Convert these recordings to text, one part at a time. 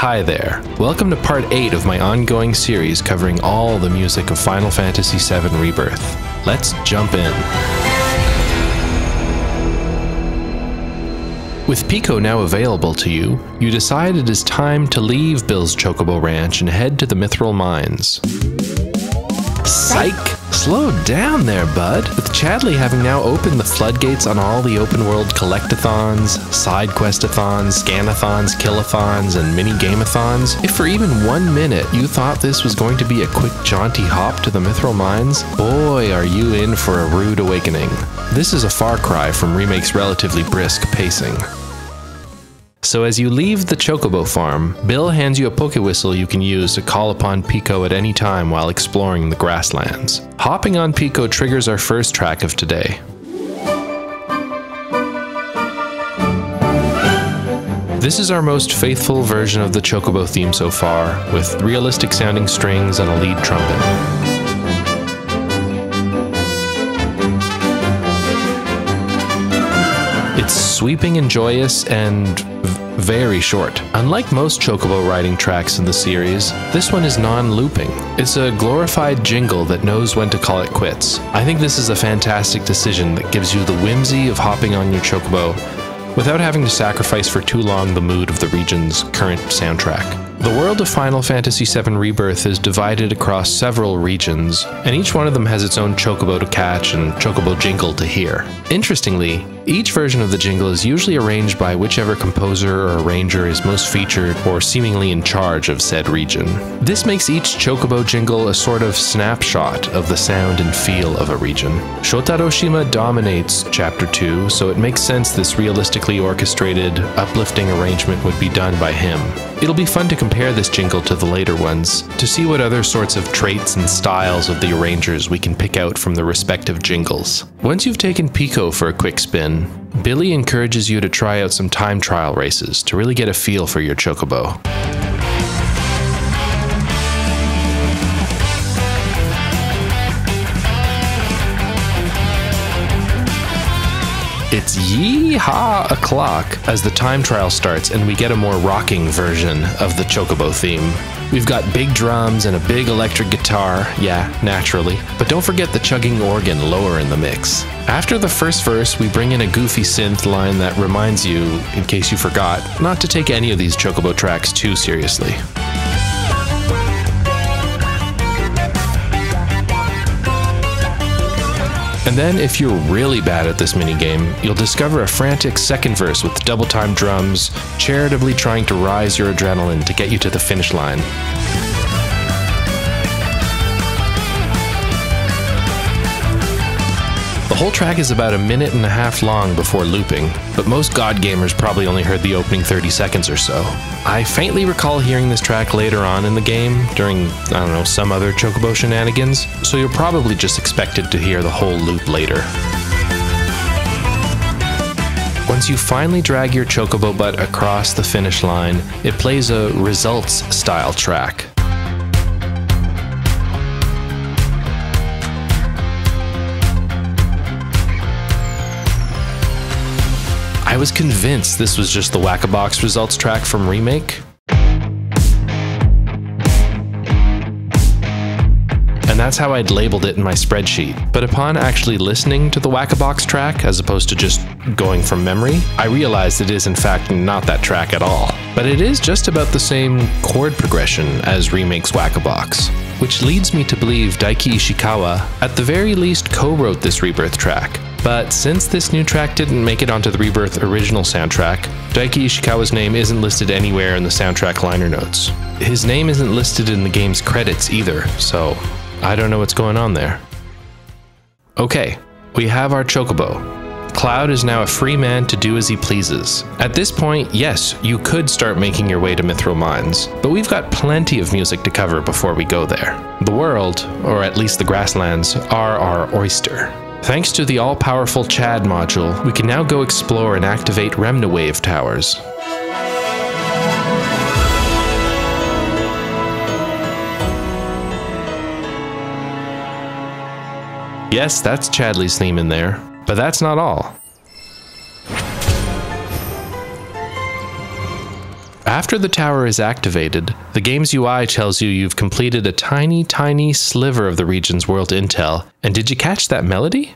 Hi there. Welcome to part 8 of my ongoing series covering all the music of Final Fantasy VII Rebirth. Let's jump in. With Pico now available to you, you decide it is time to leave Bill's Chocobo Ranch and head to the Mithril Mines. Psych! Slow down there, bud. With Chadley having now opened the floodgates on all the open world collectathons, side questathons, scanathons, killathons, and mini gameathons, if for even one minute you thought this was going to be a quick jaunty hop to the Mithril Mines, boy are you in for a rude awakening. This is a far cry from Remake's relatively brisk pacing. So as you leave the Chocobo farm, Bill hands you a poke whistle you can use to call upon Pico at any time while exploring the grasslands. Hopping on Pico triggers our first track of today. This is our most faithful version of the Chocobo theme so far, with realistic sounding strings and a lead trumpet. It's sweeping and joyous and very short. Unlike most Chocobo riding tracks in the series, this one is non-looping. It's a glorified jingle that knows when to call it quits. I think this is a fantastic decision that gives you the whimsy of hopping on your Chocobo without having to sacrifice for too long the mood of the region's current soundtrack. The world of Final Fantasy VII Rebirth is divided across several regions, and each one of them has its own chocobo to catch and chocobo jingle to hear. Interestingly, each version of the jingle is usually arranged by whichever composer or arranger is most featured or seemingly in charge of said region. This makes each chocobo jingle a sort of snapshot of the sound and feel of a region. Shotaro Shima dominates Chapter 2, so it makes sense this realistically orchestrated, uplifting arrangement would be done by him. It'll be fun to compare this jingle to the later ones, to see what other sorts of traits and styles of the arrangers we can pick out from the respective jingles. Once you've taken Pico for a quick spin, Billy encourages you to try out some time trial races to really get a feel for your chocobo. It's yee-haw o'clock as the time trial starts and we get a more rocking version of the Chocobo theme. We've got big drums and a big electric guitar, yeah, naturally, but don't forget the chugging organ lower in the mix. After the first verse, we bring in a goofy synth line that reminds you, in case you forgot, not to take any of these Chocobo tracks too seriously. And then, if you're really bad at this minigame, you'll discover a frantic second verse with double time drums, charitably trying to rise your adrenaline to get you to the finish line. The whole track is about a minute and a half long before looping, but most God gamers probably only heard the opening 30 seconds or so. I faintly recall hearing this track later on in the game, during, I don't know, some other Chocobo shenanigans, so you're probably just expected to hear the whole loop later. Once you finally drag your Chocobo butt across the finish line, it plays a results style track. I was convinced this was just the Whack-A-Box results track from Remake. And that's how I'd labeled it in my spreadsheet. But upon actually listening to the Whack-A-Box track, as opposed to just going from memory, I realized it is in fact not that track at all. But it is just about the same chord progression as Remake's Whack-A-Box. Which leads me to believe Daiki Ishikawa, at the very least, co-wrote this Rebirth track, but since this new track didn't make it onto the Rebirth original soundtrack, Daiki Ishikawa's name isn't listed anywhere in the soundtrack liner notes. His name isn't listed in the game's credits either, so I don't know what's going on there. Okay, we have our Chocobo. Cloud is now a free man to do as he pleases. At this point, yes, you could start making your way to Mithril Mines, but we've got plenty of music to cover before we go there. The world, or at least the grasslands, are our oyster. Thanks to the all-powerful Chad module, we can now go explore and activate Remnawave towers. Yes, that's Chadley's theme in there, but that's not all. After the tower is activated, the game's UI tells you you've completed a tiny, tiny sliver of the region's world intel. And did you catch that melody?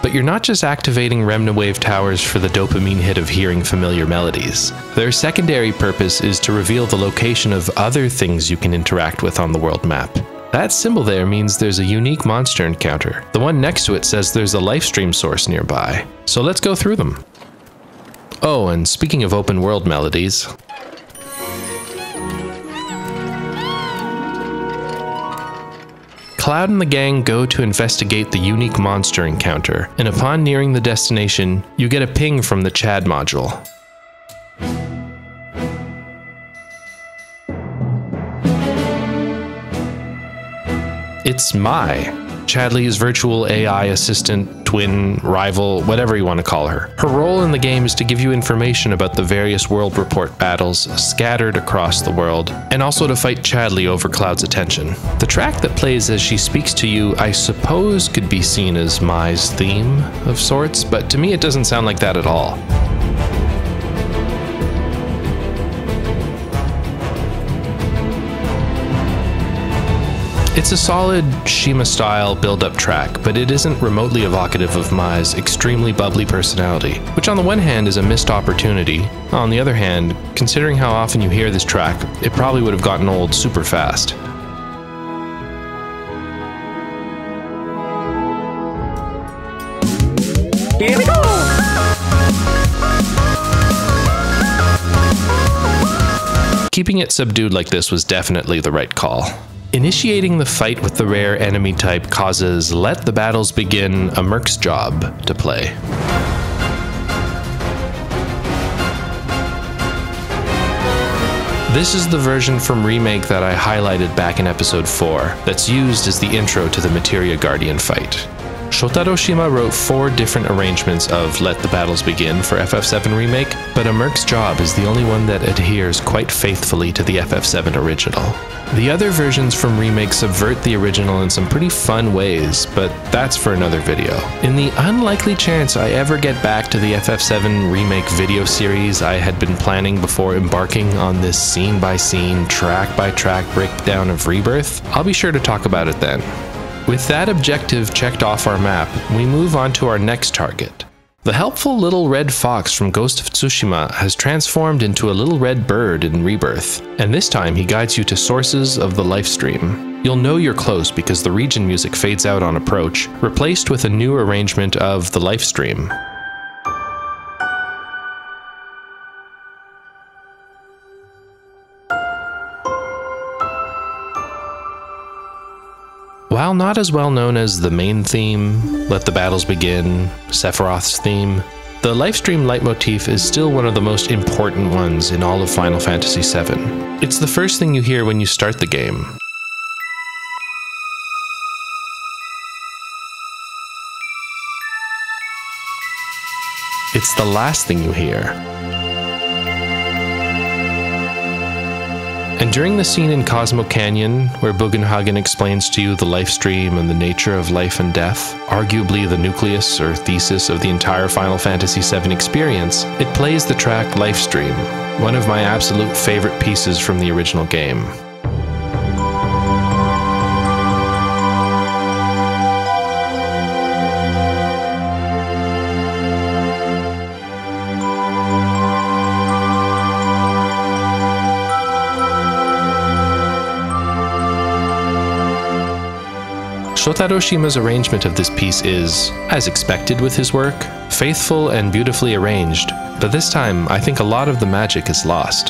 But you're not just activating Remnawave towers for the dopamine hit of hearing familiar melodies. Their secondary purpose is to reveal the location of other things you can interact with on the world map. That symbol there means there's a unique monster encounter. The one next to it says there's a lifestream source nearby. So let's go through them. Oh, and speaking of open world melodies, Cloud and the gang go to investigate the unique monster encounter, and upon nearing the destination, you get a ping from the Chad module. It's Mai, Chadley's virtual AI assistant, twin, rival, whatever you want to call her. Her role in the game is to give you information about the various World Report battles scattered across the world, and also to fight Chadley over Cloud's attention. The track that plays as she speaks to you, I suppose, could be seen as Mai's theme of sorts, but to me it doesn't sound like that at all. It's a solid Shima style build up track, but it isn't remotely evocative of Mai's extremely bubbly personality, which on the one hand is a missed opportunity. On the other hand, considering how often you hear this track, it probably would have gotten old super fast. Here we go! Keeping it subdued like this was definitely the right call. Initiating the fight with the rare enemy type causes Let the Battles Begin a Merc's job to play. This is the version from Remake that I highlighted back in episode 4 that's used as the intro to the Materia Guardian fight. Shotaro Shima wrote four different arrangements of Let the Battles Begin for FF7 Remake, but A Merc's Job is the only one that adheres quite faithfully to the FF7 original. The other versions from Remake subvert the original in some pretty fun ways, but that's for another video. In the unlikely chance I ever get back to the FF7 Remake video series I had been planning before embarking on this scene by scene, track by track breakdown of Rebirth, I'll be sure to talk about it then. With that objective checked off our map, we move on to our next target. The helpful little red fox from Ghost of Tsushima has transformed into a little red bird in Rebirth, and this time he guides you to sources of the life stream. You'll know you're close because the region music fades out on approach, replaced with a new arrangement of the life stream. While not as well known as the main theme, Let the Battles Begin, Sephiroth's theme, the Lifestream leitmotif is still one of the most important ones in all of Final Fantasy VII. It's the first thing you hear when you start the game. It's the last thing you hear. During the scene in Cosmo Canyon, where Bugenhagen explains to you the life stream and the nature of life and death, arguably the nucleus or thesis of the entire Final Fantasy VII experience, it plays the track Life Stream, one of my absolute favorite pieces from the original game. Shotaro Shima's arrangement of this piece is, as expected with his work, faithful and beautifully arranged, but this time I think a lot of the magic is lost.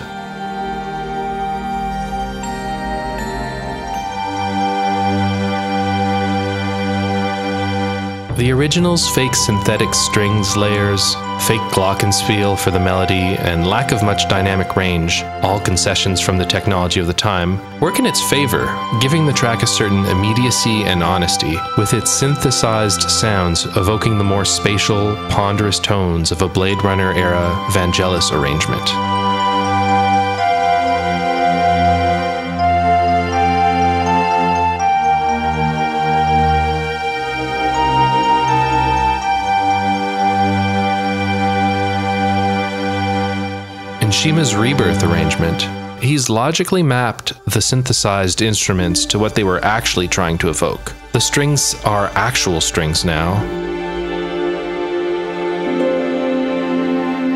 The original's fake synthetic strings layers, fake glockenspiel for the melody, and lack of much dynamic range, all concessions from the technology of the time, work in its favor, giving the track a certain immediacy and honesty, with its synthesized sounds evoking the more spatial, ponderous tones of a Blade Runner era Vangelis arrangement. Shima's rebirth arrangement, he's logically mapped the synthesized instruments to what they were actually trying to evoke. The strings are actual strings now.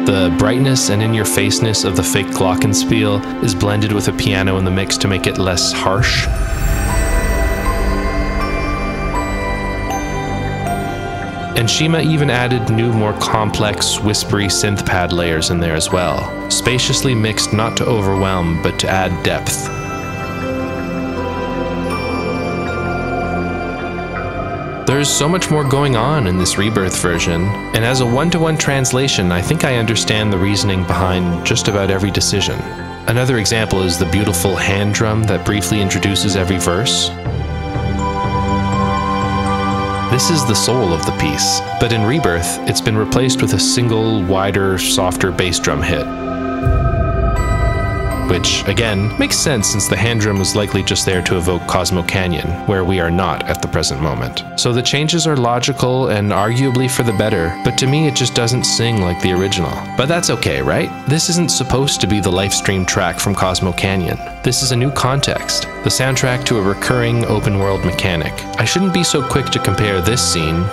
The brightness and in your faceness of the fake glockenspiel is blended with a piano in the mix to make it less harsh. And Shima even added new, more complex, whispery synth pad layers in there as well, spaciously mixed not to overwhelm, but to add depth. There's so much more going on in this rebirth version, and as a one to one translation, I think I understand the reasoning behind just about every decision. Another example is the beautiful hand drum that briefly introduces every verse. This is the soul of the piece, but in Rebirth, it's been replaced with a single, wider, softer bass drum hit. Which, again, makes sense since the hand drum was likely just there to evoke Cosmo Canyon, where we are not at the present moment. So the changes are logical and arguably for the better, but to me it just doesn't sing like the original. But that's okay, right? This isn't supposed to be the Lifestream track from Cosmo Canyon. This is a new context, the soundtrack to a recurring open world mechanic. I shouldn't be so quick to compare this scene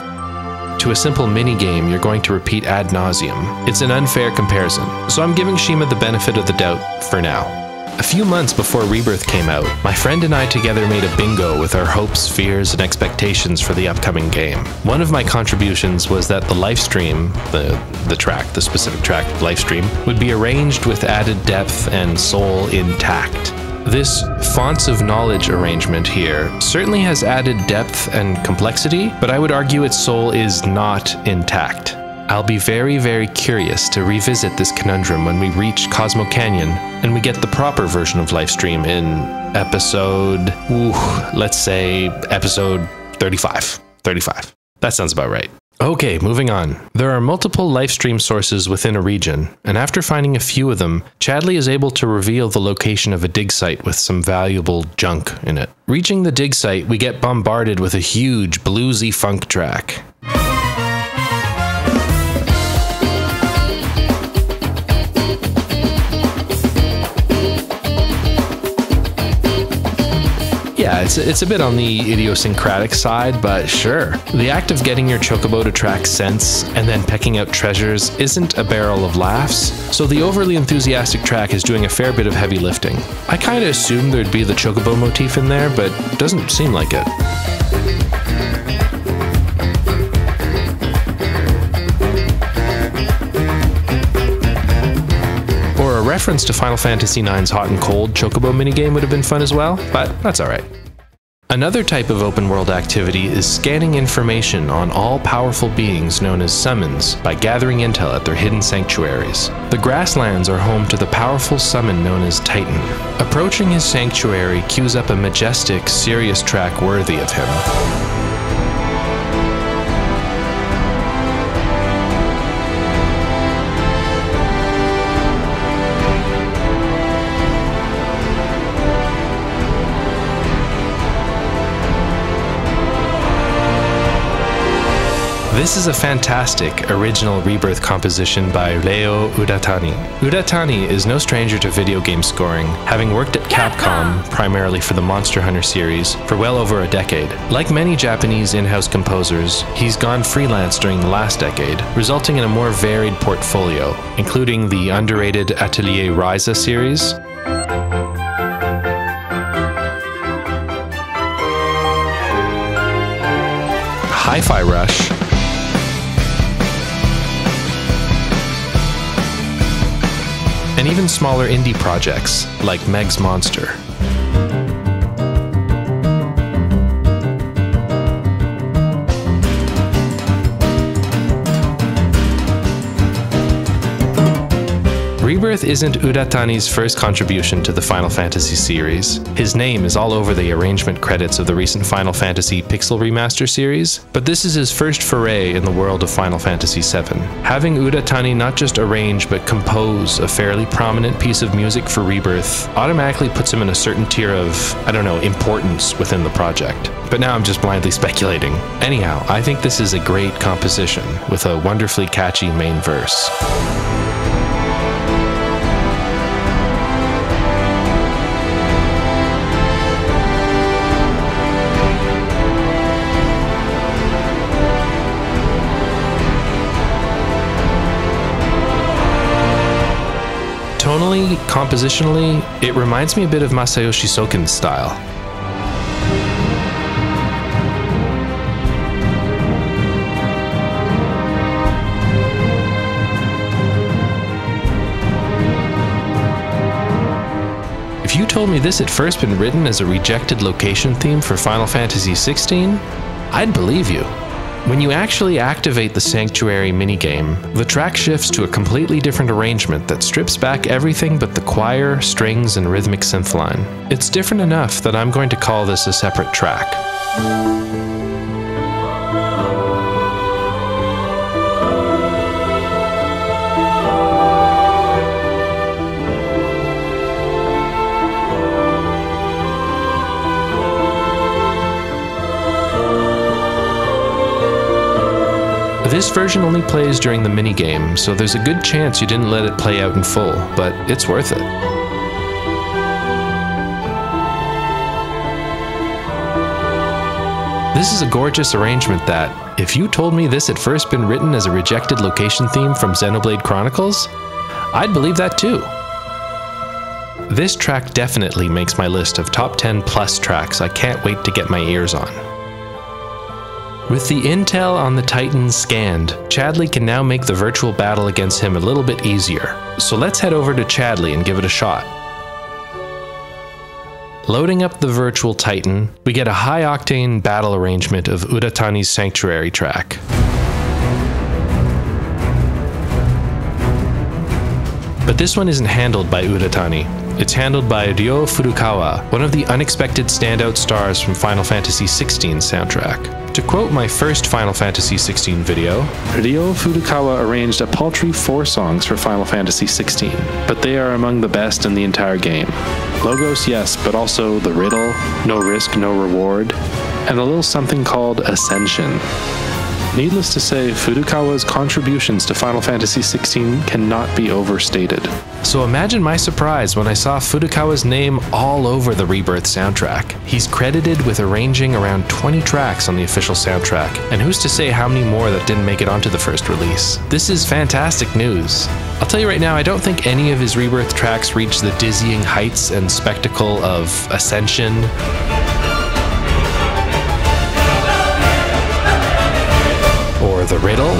to a simple mini game you're going to repeat ad nauseum. It's an unfair comparison, so I'm giving Shima the benefit of the doubt for now. A few months before Rebirth came out, my friend and I together made a bingo with our hopes, fears, and expectations for the upcoming game. One of my contributions was that the Lifestream, the, the track, the specific track, Lifestream, would be arranged with added depth and soul intact. This fonts of knowledge arrangement here certainly has added depth and complexity, but I would argue its soul is not intact. I'll be very, very curious to revisit this conundrum when we reach Cosmo Canyon and we get the proper version of Lifestream in episode, ooh, let's say episode 35. 35. That sounds about right. Okay, moving on. There are multiple lifestream sources within a region, and after finding a few of them, Chadley is able to reveal the location of a dig site with some valuable junk in it. Reaching the dig site, we get bombarded with a huge bluesy funk track. It's, it's a bit on the idiosyncratic side, but sure. The act of getting your chocobo to track scents and then pecking out treasures isn't a barrel of laughs, so the overly enthusiastic track is doing a fair bit of heavy lifting. I kinda assumed there'd be the chocobo motif in there, but doesn't seem like it. Or a reference to Final Fantasy IX's Hot and Cold chocobo minigame would have been fun as well, but that's alright. Another type of open world activity is scanning information on all powerful beings known as summons by gathering intel at their hidden sanctuaries. The grasslands are home to the powerful summon known as Titan. Approaching his sanctuary cues up a majestic, serious track worthy of him. This is a fantastic original rebirth composition by Reo Uratani. Uratani is no stranger to video game scoring, having worked at Capcom primarily for the Monster Hunter series for well over a decade. Like many Japanese in house composers, he's gone freelance during the last decade, resulting in a more varied portfolio, including the underrated Atelier Ryza series, Hi Fi Rush, and even smaller indie projects like Meg's Monster. Rebirth isn't Uratani's first contribution to the Final Fantasy series. His name is all over the arrangement credits of the recent Final Fantasy Pixel Remaster series, but this is his first foray in the world of Final Fantasy VII. Having Udatani not just arrange but compose a fairly prominent piece of music for Rebirth automatically puts him in a certain tier of, I don't know, importance within the project. But now I'm just blindly speculating. Anyhow, I think this is a great composition with a wonderfully catchy main verse. Tonally, compositionally, it reminds me a bit of Masayoshi Soken's style. If you told me this had first been written as a rejected location theme for Final Fantasy XVI, I'd believe you. When you actually activate the Sanctuary minigame, the track shifts to a completely different arrangement that strips back everything but the choir, strings, and rhythmic synth line. It's different enough that I'm going to call this a separate track. This version only plays during the minigame, so there's a good chance you didn't let it play out in full, but it's worth it. This is a gorgeous arrangement that, if you told me this had first been written as a rejected location theme from Xenoblade Chronicles, I'd believe that too. This track definitely makes my list of top 10 plus tracks I can't wait to get my ears on. With the intel on the Titan scanned, Chadley can now make the virtual battle against him a little bit easier. So let's head over to Chadley and give it a shot. Loading up the virtual Titan, we get a high octane battle arrangement of Uratani's Sanctuary track. But this one isn't handled by Udatani. It's handled by Ryo Furukawa, one of the unexpected standout stars from Final Fantasy XVI's soundtrack. To quote my first Final Fantasy XVI video, Ryo Furukawa arranged a paltry four songs for Final Fantasy XVI, but they are among the best in the entire game. Logos, yes, but also The Riddle, No Risk, No Reward, and a little something called Ascension. Needless to say, Furukawa's contributions to Final Fantasy XVI cannot be overstated. So imagine my surprise when I saw Furukawa's name all over the Rebirth soundtrack. He's credited with arranging around 20 tracks on the official soundtrack, and who's to say how many more that didn't make it onto the first release? This is fantastic news. I'll tell you right now, I don't think any of his Rebirth tracks reach the dizzying heights and spectacle of Ascension, riddle.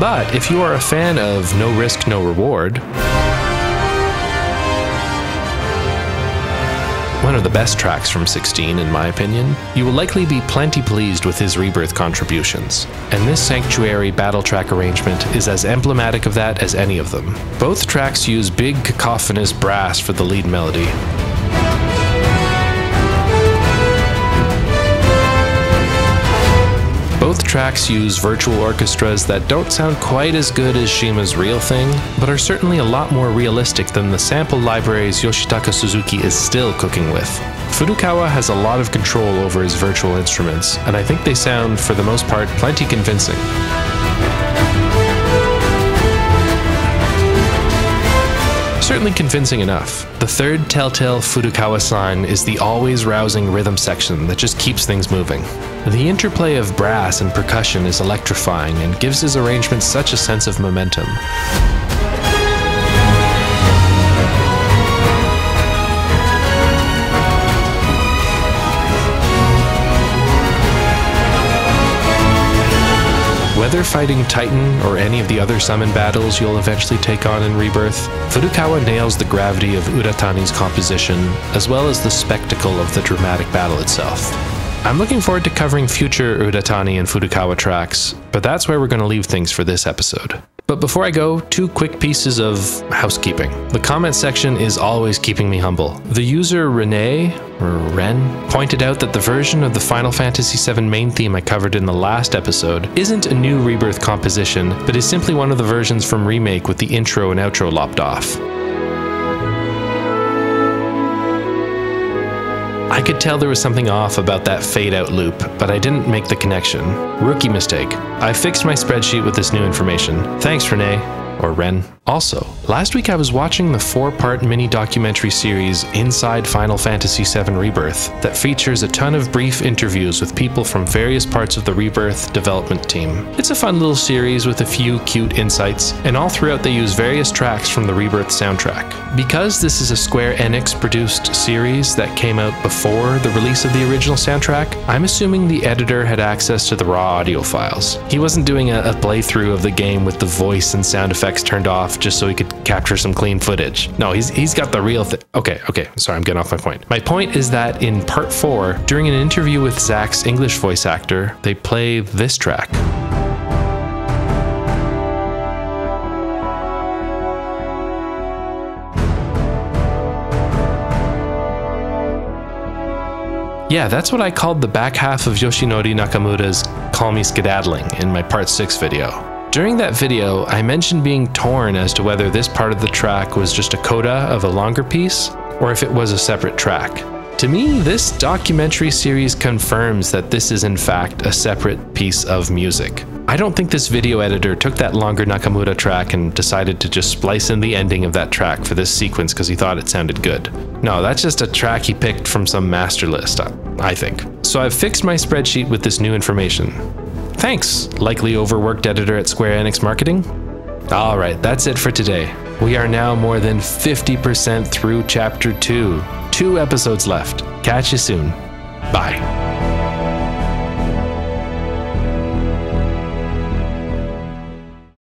But if you are a fan of No Risk, No Reward, one of the best tracks from 16 in my opinion, you will likely be plenty pleased with his rebirth contributions. And this Sanctuary battle track arrangement is as emblematic of that as any of them. Both tracks use big cacophonous brass for the lead melody, Both tracks use virtual orchestras that don't sound quite as good as Shima's real thing, but are certainly a lot more realistic than the sample libraries Yoshitaka Suzuki is still cooking with. Furukawa has a lot of control over his virtual instruments, and I think they sound, for the most part, plenty convincing. Certainly convincing enough. The third telltale Furukawa sign is the always rousing rhythm section that just keeps things moving. The interplay of brass and percussion is electrifying and gives his arrangements such a sense of momentum. Whether fighting Titan or any of the other summon battles you'll eventually take on in Rebirth, Furukawa nails the gravity of Uratani's composition, as well as the spectacle of the dramatic battle itself. I'm looking forward to covering future Udatani and Furukawa tracks, but that's where we're going to leave things for this episode. But before I go, two quick pieces of housekeeping. The comment section is always keeping me humble. The user Renee, or Ren, pointed out that the version of the Final Fantasy VII main theme I covered in the last episode isn't a new Rebirth composition, but is simply one of the versions from Remake with the intro and outro lopped off. I could tell there was something off about that fade out loop, but I didn't make the connection. Rookie mistake. I fixed my spreadsheet with this new information. Thanks, Renee. Or Ren. Also, last week I was watching the four part mini documentary series Inside Final Fantasy VII Rebirth that features a ton of brief interviews with people from various parts of the Rebirth development team. It's a fun little series with a few cute insights, and all throughout they use various tracks from the Rebirth soundtrack. Because this is a Square Enix produced series that came out before the release of the original soundtrack, I'm assuming the editor had access to the raw audio files. He wasn't doing a, a playthrough of the game with the voice and sound effects turned off just so he could capture some clean footage. No, he's he's got the real thing. Okay, okay, sorry, I'm getting off my point. My point is that in part four, during an interview with Zack's English voice actor, they play this track. Yeah, that's what I called the back half of Yoshinori Nakamura's Call Me Skedaddling in my part 6 video. During that video, I mentioned being torn as to whether this part of the track was just a coda of a longer piece, or if it was a separate track. To me, this documentary series confirms that this is in fact a separate piece of music. I don't think this video editor took that longer Nakamura track and decided to just splice in the ending of that track for this sequence because he thought it sounded good. No, that's just a track he picked from some master list, I think. So I've fixed my spreadsheet with this new information. Thanks, likely overworked editor at Square Enix Marketing. Alright, that's it for today. We are now more than 50% through Chapter 2. Two episodes left. Catch you soon. Bye.